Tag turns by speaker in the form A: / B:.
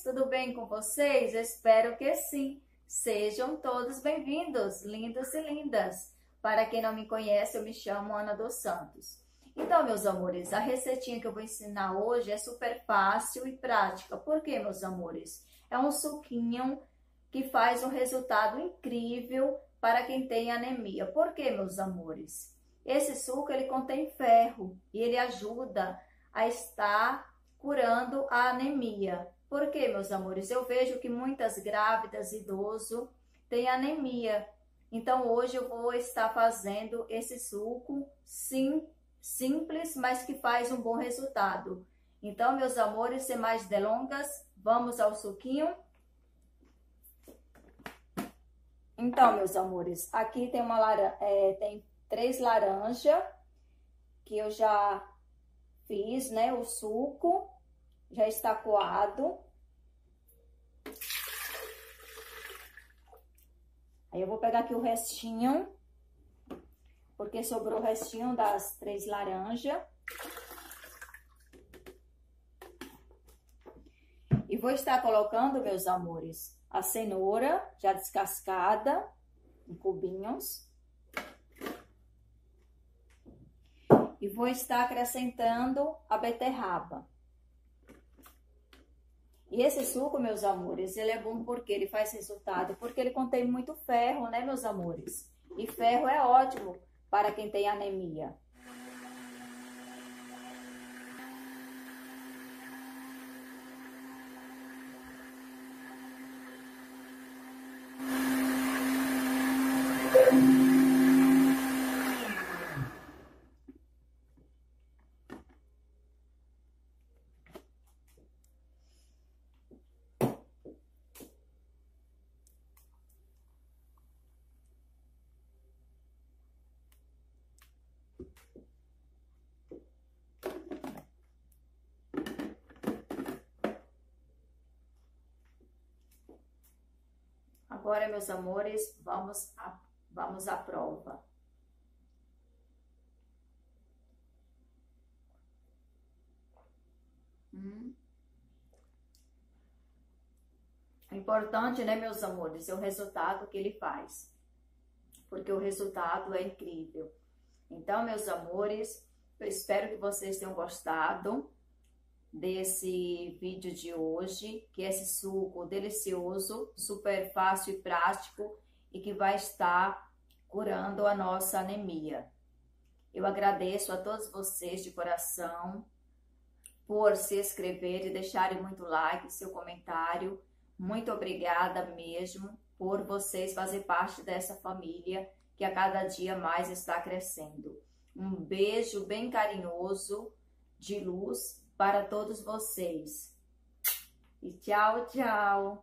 A: tudo bem com vocês? Espero que sim. Sejam todos bem-vindos, lindos e lindas. Para quem não me conhece, eu me chamo Ana dos Santos. Então, meus amores, a receitinha que eu vou ensinar hoje é super fácil e prática. Por quê, meus amores? É um suquinho que faz um resultado incrível para quem tem anemia. Por quê, meus amores? Esse suco ele contém ferro e ele ajuda a estar curando a anemia. Por quê, meus amores? Eu vejo que muitas grávidas, idoso, têm anemia. Então, hoje eu vou estar fazendo esse suco sim, simples, mas que faz um bom resultado. Então, meus amores, sem mais delongas, vamos ao suquinho. Então, meus amores, aqui tem uma laranja, é, tem três laranjas que eu já fiz, né, o suco já está coado. Aí eu vou pegar aqui o restinho, porque sobrou o restinho das três laranjas. E vou estar colocando, meus amores, a cenoura já descascada em cubinhos. E vou estar acrescentando a beterraba. E esse suco, meus amores, ele é bom porque ele faz resultado, porque ele contém muito ferro, né, meus amores? E ferro é ótimo para quem tem anemia. Agora, meus amores, vamos a, vamos à prova. Hum. É importante, né, meus amores, é o resultado que ele faz. Porque o resultado é incrível. Então, meus amores, eu espero que vocês tenham gostado desse vídeo de hoje, que é esse suco delicioso, super fácil e prático e que vai estar curando a nossa anemia. Eu agradeço a todos vocês de coração por se inscrever e deixarem muito like, seu comentário. Muito obrigada mesmo por vocês fazer parte dessa família que a cada dia mais está crescendo. Um beijo bem carinhoso de luz para todos vocês. E tchau, tchau!